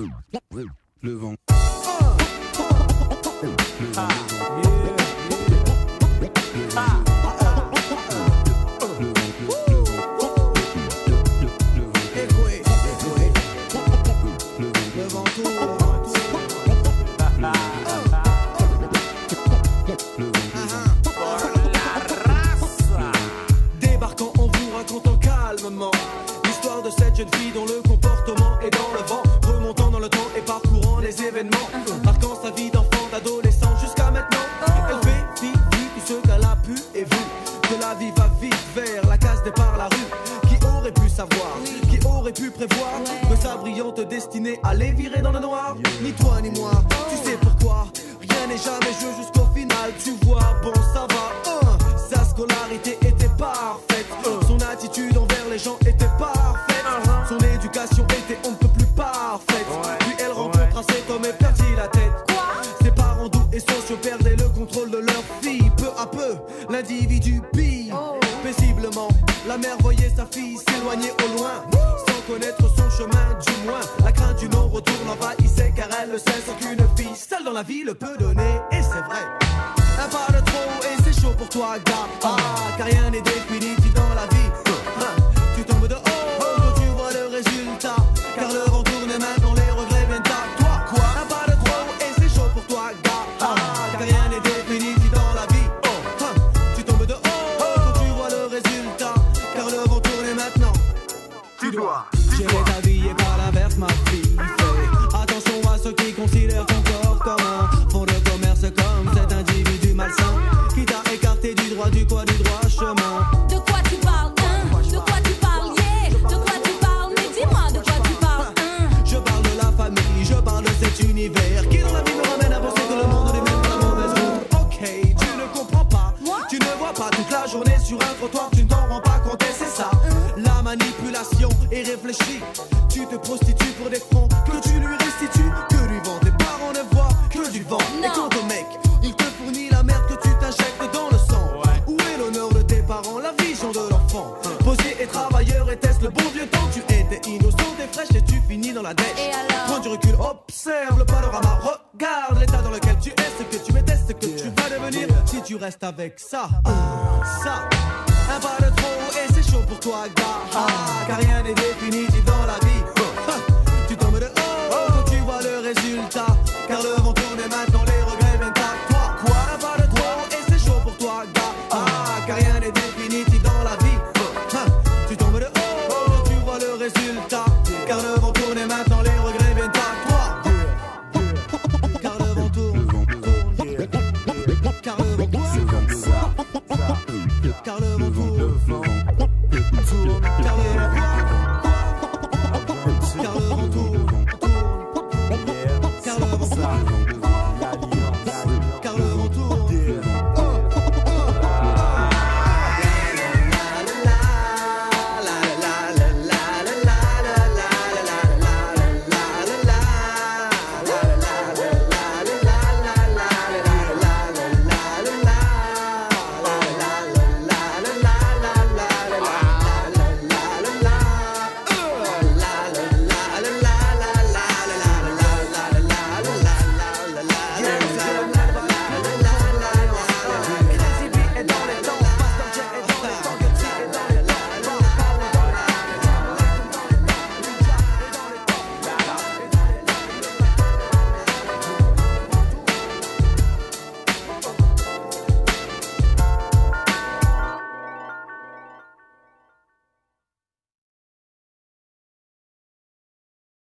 Le vent. Débarquant en vous racontant calmement L'histoire de cette jeune fille dont le comportement est dans le vent les événements. Marquant sa vie d'enfant, d'adolescent jusqu'à maintenant. Elle fait tout ce qu'elle a pu et vu. Que la vie va vite vers la case départ la rue. Qui aurait pu savoir, qui aurait pu prévoir Que sa brillante destinée allait virer dans le noir? Ni toi ni moi, tu sais pourquoi. Rien n'est jamais jeu jusqu'au final. Tu vois, bon ça va, sa scolarité était parfaite. Son attitude envers les gens était et sociaux perdaient le contrôle de leur fille Peu à peu, l'individu pille. Paisiblement, la mère voyait sa fille s'éloigner au loin Sans connaître son chemin du moins. La crainte du non-retour l'envahissait car elle le sait Sans qu'une fille seule dans la vie le peut donner Et c'est vrai. Un pas de trop et c'est chaud pour toi, gars. Ah, car rien n'est définitif pas toute la journée sur un trottoir, tu ne t'en rends pas compte et c'est ça. La manipulation est réfléchie, tu te prostitues pour des fonds que tu lui restitues, que lui vend. Tes parents ne voient que du vent. Non. Et quant au mec, il te fournit la merde que tu t'injectes dans le sang. Où est l'honneur de tes parents, la vision de l'enfant? Posé et travailleur, était-ce le bon vieux temps? Tu étais innocent et fraîche et tu finis dans la dèche. Prends du recul, observe le panorama, regarde l'état dans lequel tu es, ce que tu tu restes avec ça. Ça, un pas de trop et c'est chaud pour toi, gars. Ah, car rien n'est vie.